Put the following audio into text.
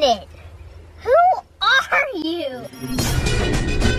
minute. Who are you?